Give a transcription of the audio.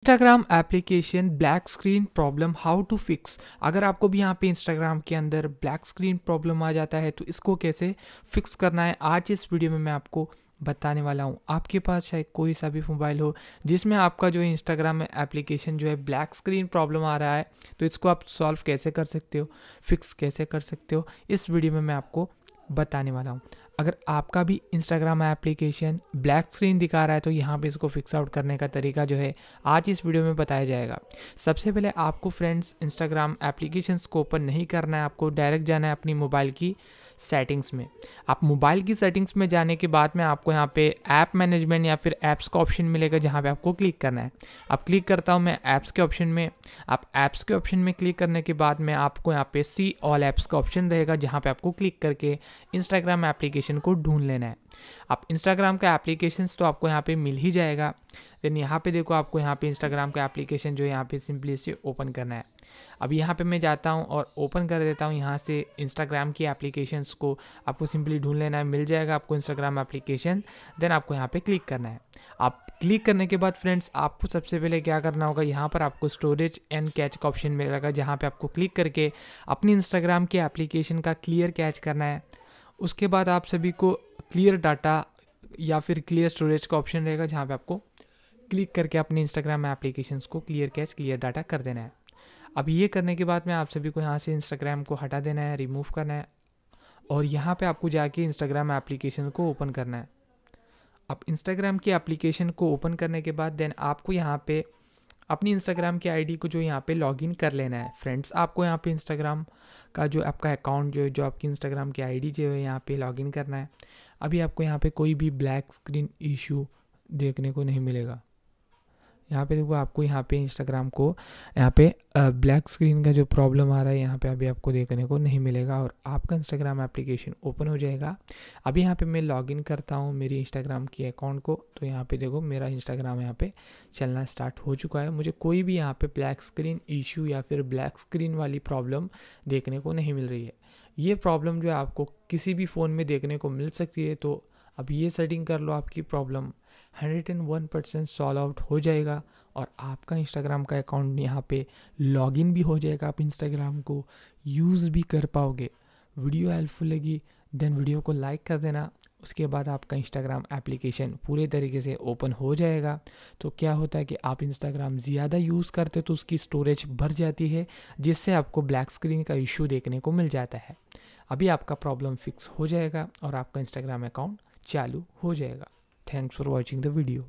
Instagram application black screen problem how to fix अगर आपको भी यहाँ पे इंस्टाग्राम के अंदर ब्लैक स्क्रीन प्रॉब्लम आ जाता है तो इसको कैसे फिक्स करना है, आज इस वीडियो में मैं आपको बताने वाला हूँ। आपके पास चाहे कोई सा भी मोबाइल हो, जिसमें आपका जो इंस्टाग्राम एप्लीकेशन जो है ब्लैक स्क्रीन प्रॉब्लम आ रहा है तो इसको आप सॉल्व कैसे कर सकते हो फिक्स कैसे कर सकते हो, इस वीडियो में मैं आपको बताने वाला हूँ। अगर आपका भी इंस्टाग्राम एप्लीकेशन ब्लैक स्क्रीन दिखा रहा है तो यहाँ पे इसको फिक्स आउट करने का तरीका जो है, आज इस वीडियो में बताया जाएगा। सबसे पहले आपको फ्रेंड्स इंस्टाग्राम एप्लीकेशन को ओपन नहीं करना है, आपको डायरेक्ट जाना है अपनी मोबाइल की। सेटिंग्स में। आप मोबाइल की सेटिंग्स में जाने के बाद में आपको यहाँ पे ऐप मैनेजमेंट या फिर ऐप्स का ऑप्शन मिलेगा जहाँ पे आपको क्लिक करना है। अब क्लिक करता हूँ मैं ऐप्स के ऑप्शन में। आप ऐप्स के ऑप्शन में क्लिक करने के बाद में आपको यहाँ पे सी ऑल ऐप्स का ऑप्शन रहेगा जहाँ पे आपको क्लिक करके इंस्टाग्राम एप्लीकेशन को ढूंढ लेना है। आप इंस्टाग्राम का एप्लीकेशन तो आपको यहाँ पे मिल ही जाएगा। देन यहाँ पे देखो आपको यहाँ पे इंस्टाग्राम का एप्लीकेशन जो है यहाँ पे सिंपली से ओपन करना है। अब यहाँ पे मैं जाता हूँ और ओपन कर देता हूँ यहाँ से इंस्टाग्राम की एप्लीकेशंस को। आपको सिंपली ढूंढ लेना है, मिल जाएगा आपको इंस्टाग्राम एप्लीकेशन देन आपको यहाँ पे क्लिक करना है। आप क्लिक करने के बाद फ्रेंड्स आपको सबसे पहले क्या करना होगा, यहाँ पर आपको स्टोरेज एंड कैच का ऑप्शन मिलेगा, जहाँ पर आपको क्लिक करके अपनी इंस्टाग्राम के एप्लीकेशन का क्लियर कैच करना है। उसके बाद आप सभी को क्लियर डाटा या फिर क्लियर स्टोरेज का ऑप्शन रहेगा, जहाँ पे आपको क्लिक करके अपने इंस्टाग्राम एप्लीकेशंस को क्लियर कैच क्लियर डाटा कर देना है। अब ये करने के बाद में आप सभी को यहाँ से इंस्टाग्राम को हटा देना है रिमूव करना है और यहाँ पे आपको जाके इंस्टाग्राम एप्लीकेशन को ओपन करना है। अब इंस्टाग्राम की एप्लीकेशन को ओपन करने के बाद देन आपको यहाँ पे अपनी इंस्टाग्राम की आईडी को जो यहाँ पे लॉगिन कर लेना है। फ्रेंड्स आपको यहाँ पे इंस्टाग्राम का जो आपका अकाउंट जो है, जो आपकी इंस्टाग्राम की आईडी जो है यहाँ पे लॉगिन करना है। अभी आपको यहाँ पे कोई भी ब्लैक स्क्रीन इशू देखने को नहीं मिलेगा। यहाँ पे देखो आपको यहाँ पे इंस्टाग्राम को, यहाँ पे ब्लैक स्क्रीन का जो प्रॉब्लम आ रहा है, यहाँ पे अभी आपको देखने को नहीं मिलेगा और आपका इंस्टाग्राम एप्लीकेशन ओपन हो जाएगा। अभी यहाँ पे मैं लॉगिन करता हूँ मेरी इंस्टाग्राम की अकाउंट को तो यहाँ पे देखो मेरा इंस्टाग्राम यहाँ पे चलना स्टार्ट हो चुका है। मुझे कोई भी यहाँ पे ब्लैक स्क्रीन इशू या फिर ब्लैक स्क्रीन वाली प्रॉब्लम देखने को नहीं मिल रही है। ये प्रॉब्लम जो है आपको किसी भी फ़ोन में देखने को मिल सकती है तो अब ये सेटिंग कर लो आपकी problem hundred and one percent solve out हो जाएगा और आपका इंस्टाग्राम का अकाउंट यहाँ पे लॉगिन भी हो जाएगा आप इंस्टाग्राम को. यूज़ भी कर पाओगे. वीडियो हेल्पफुल लगी देन वीडियो को लाइक कर देना. उसके बाद आपका इंस्टाग्राम एप्लीकेशन पूरे तरीके से ओपन हो जाएगा. तो क्या होता है कि आप इंस्टाग्राम ज़्यादा यूज़ करते तो उसकी स्टोरेज भर जाती है, जिससे आपको ब्लैक स्क्रीन का इशू देखने को मिल जाता है. अभी आपका प्रॉब्लम फिक्स हो जाएगा और आपका इंस्टाग्राम अकाउंट चालू हो जाएगा. Thanks for watching the video